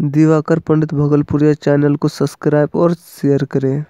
Diwakar Pandit Bhagalpuriya channel को subscribe और share करें।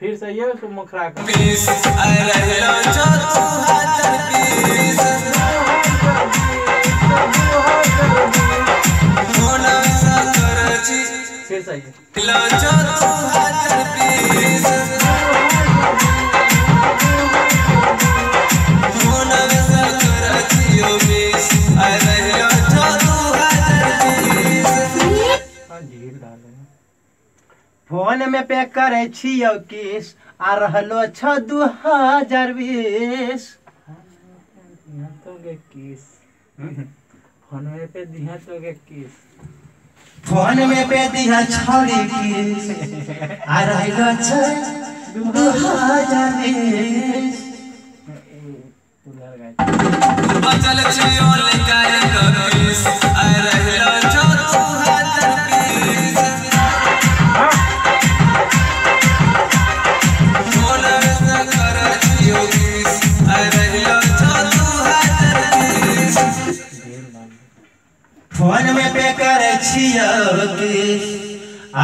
फिर से ये उसको मुखरा फिर से ये। हाँ फ़ोन में पे करे छियो किस? आ रहलो छ दू हज़ार बीस। तो किस? फ़ोन में पे दिया तो किस? फ़ोन में पे दिया छोड़ी किस? आ रहलो छ दू हज़ार बीस। तू लगा ढेर डाल दे फ़ोन में पे करे छियो किस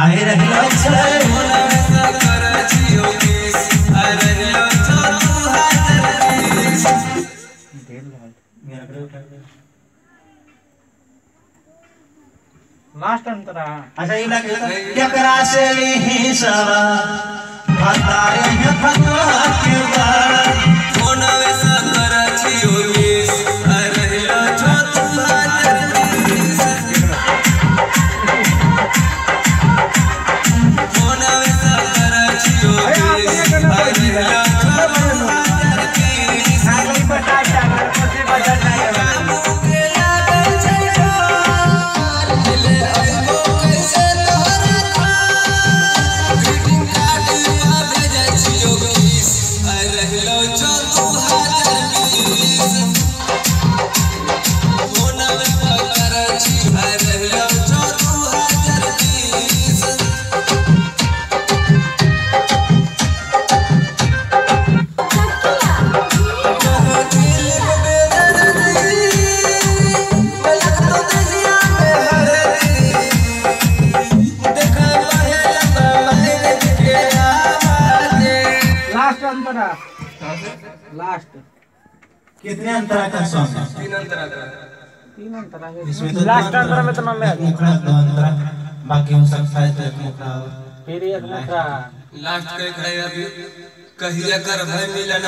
आए रहलो छ ढेर डाल दे लास्ट अंतरा अच्छा ये लगे केकरा से ली सवा बताए हैं भगवान के बात लास्ट अंतरा लास्ट कितने अंतरा का सॉन्ग है तीन अंतरा के इसमें तो लास्ट अंतरा में तो नाम है मुखड़ा दो अंतरा. बाकी उन सब शायद एक मुखड़ा हो. फिर एक मुखरा. लास्ट के खड़े अभी. कहिया कर भय मिलन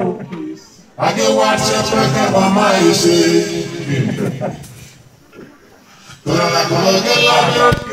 I can watch your back at my you see. But oh, I like a look at.